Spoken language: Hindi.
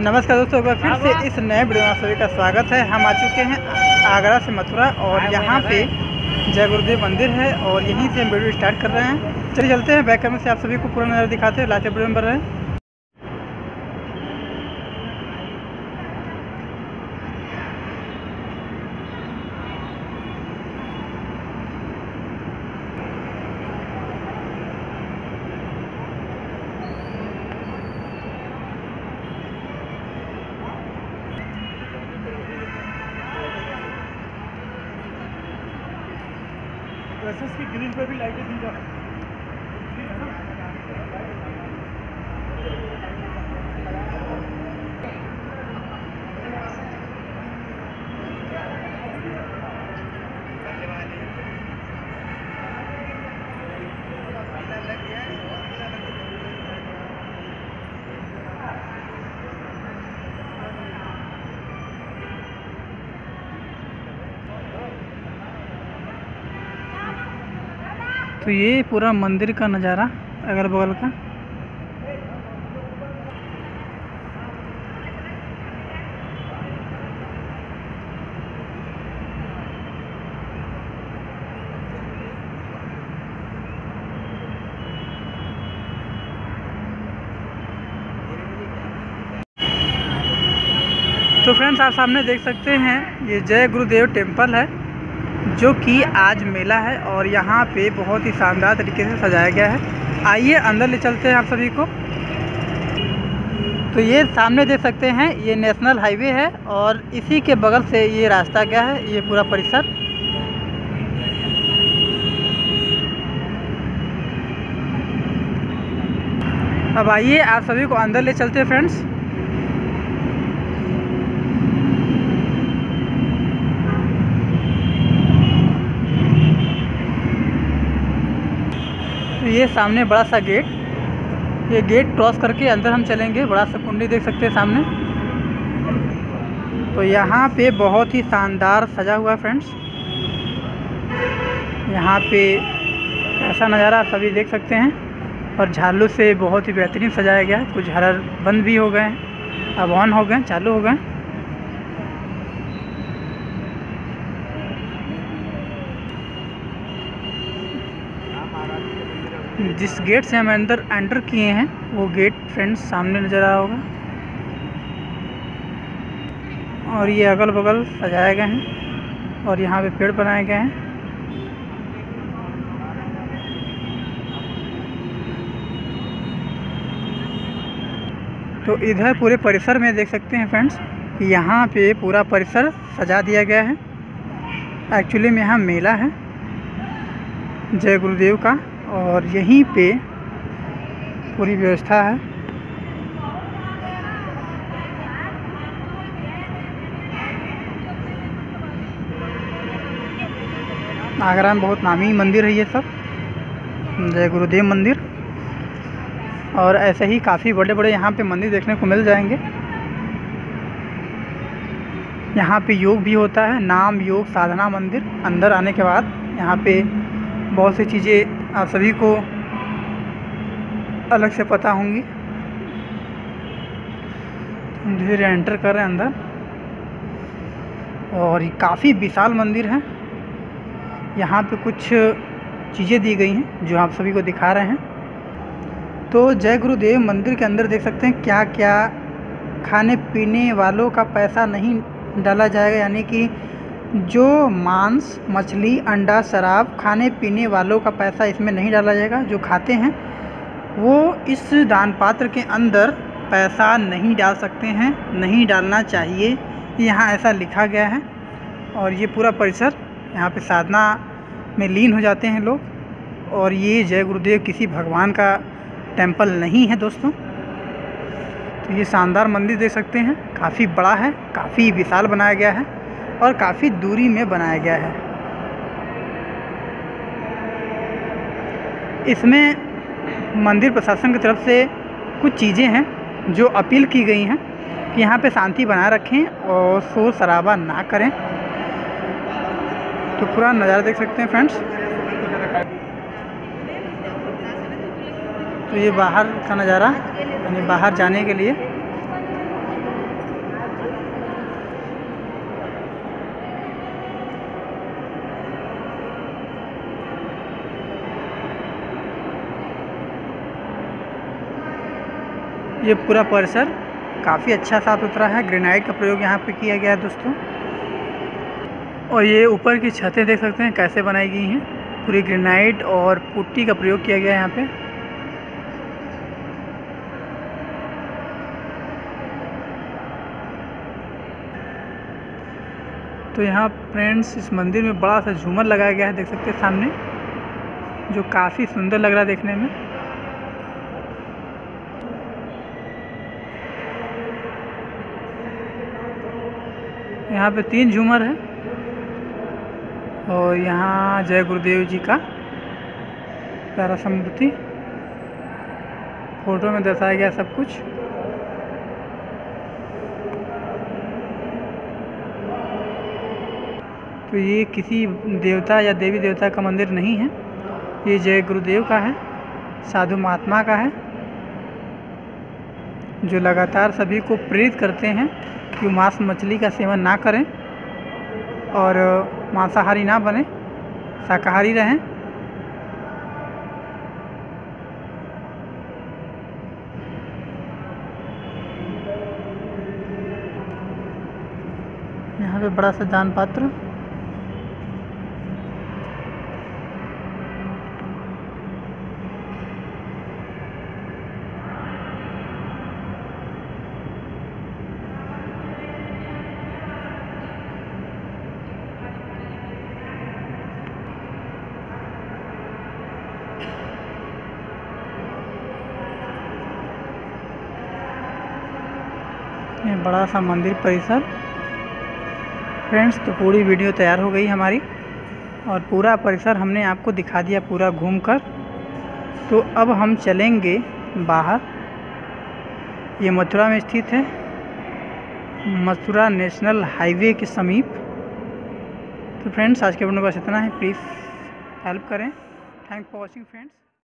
नमस्कार दोस्तों एक बार फिर से इस नए वीडियो में आप सभी का स्वागत है। हम आ चुके हैं आगरा से मथुरा और यहाँ पे जय गुरुदेव मंदिर है और यहीं से हम वीडियो स्टार्ट कर रहे हैं। चलिए चलते हैं। बैक कैमरे से आप सभी को पूरा नज़र दिखाते हैं लाते वीडियो रहे हैं। वैसे की ग्रिल पे भी लाइटें दी जा तो ये पूरा मंदिर का नज़ारा अगल बगल का। तो फ्रेंड्स, आप सामने देख सकते हैं, ये जय गुरुदेव टेंपल है। जो कि आज मेला है और यहाँ पे बहुत ही शानदार तरीके से सजाया गया है। आइए, अंदर ले चलते हैं आप सभी को। तो ये सामने देख सकते हैं, ये नेशनल हाईवे है और इसी के बगल से ये रास्ता गया है, ये पूरा परिसर। अब आइए, आप सभी को अंदर ले चलते हैं, फ्रेंड्स। ये सामने बड़ा सा गेट। ये गेट क्रॉस करके अंदर हम चलेंगे। बड़ा सा कुंडी देख सकते हैं सामने। तो यहाँ पे बहुत ही शानदार सजा हुआ है फ्रेंड्स। यहाँ पे ऐसा नज़ारा सभी देख सकते हैं। और झालू से बहुत ही बेहतरीन सजाया गया है। कुछ हरर बंद भी हो गए हैं। अब ऑन हो गए चालू हो गए जिस गेट से हम अंदर एंटर किए हैं, वो गेट फ्रेंड्स सामने नज़र आ होगा। और ये अगल बगल सजाए गए हैं और यहाँ पे पेड़ बनाए गए हैं। तो इधर पूरे परिसर में देख सकते हैं फ्रेंड्स कि यहाँ पे पूरा परिसर सजा दिया गया है। एक्चुअली में यहाँ मेला है। जय गुरुदेव का और यहीं पे पूरी व्यवस्था है। आगरा में बहुत नामी मंदिर है ये सब। जय गुरुदेव मंदिर। और ऐसे ही काफ़ी बड़े बड़े यहाँ पे मंदिर देखने को मिल जाएँगे। यहाँ पे योग भी होता है, नाम योग साधना मंदिर, अंदर आने के बाद यहाँ पे बहुत सी चीज़ें आप सभी को अलग से पता होंगी। धीरे एंटर कर रहे हैं अंदर। और ये काफ़ी विशाल मंदिर है। यहाँ पे कुछ चीज़ें दी गई हैं, जो आप सभी को दिखा रहे हैं। तो जय गुरुदेव, मंदिर के अंदर देख सकते हैं क्या क्या खाने पीने वालों का पैसा नहीं डाला जाएगा, यानी कि जो मांस, मछली, अंडा, शराब खाने पीने वालों का पैसा इसमें नहीं डाला जाएगा, जो खाते हैं, वो इस दान पात्र के अंदर पैसा नहीं डाल सकते हैं, नहीं डालना चाहिए। यहाँ ऐसा लिखा गया है और ये पूरा परिसर यहाँ पे साधना में लीन हो जाते हैं लोग और ये जय गुरुदेव किसी भगवान का टेंपल नहीं है दोस्तों। तो ये शानदार मंदिर देख सकते हैं, काफ़ी बड़ा है, काफ़ी विशाल बनाया गया है। और काफ़ी दूरी में बनाया गया है। इसमें मंदिर प्रशासन की तरफ़ से कुछ चीज़ें हैं जो अपील की गई हैं कि यहाँ पे शांति बनाए रखें और शोर शराबा ना करें। तो पूरा नज़ारा देख सकते हैं फ्रेंड्स। तो ये बाहर का नज़ारा, यानी बाहर जाने के लिए ये पूरा परिसर काफ़ी अच्छा साफ़ सुथरा है। ग्रेनाइट का प्रयोग यहाँ पे किया गया है दोस्तों। और ये ऊपर की छतें देख सकते हैं कैसे बनाई गई हैं। पूरी ग्रेनाइट और पुट्टी का प्रयोग किया गया है यहाँ पे। तो यहाँ फ्रेंड्स, इस मंदिर में बड़ा सा झूमर लगाया गया है, देख सकते हैं सामने, जो काफ़ी सुंदर लग रहा है देखने में। यहाँ पे तीन झूमर है। और यहाँ जय गुरुदेव जी का प्यारा सा मूर्ति फ़ोटो में दर्शाया गया सब कुछ। तो ये किसी देवता या देवी देवता का मंदिर नहीं है। ये जय गुरुदेव का है, साधु महात्मा का है। जो लगातार सभी को प्रेरित करते हैं कि मांस मछली का सेवन ना करें और मांसाहारी ना बने, शाकाहारी रहें। यहाँ पे बड़ा सा दान पात्र ये बड़ा सा मंदिर परिसर। फ्रेंड्स तो पूरी वीडियो तैयार हो गई हमारी और पूरा परिसर हमने आपको दिखा दिया पूरा घूमकर। तो अब हम चलेंगे बाहर। ये मथुरा में स्थित है। मथुरा नेशनल हाईवे के समीप। तो फ्रेंड्स, आज के वीडियो बस इतना है। प्लीज़ हेल्प करें। Thank for watching friends.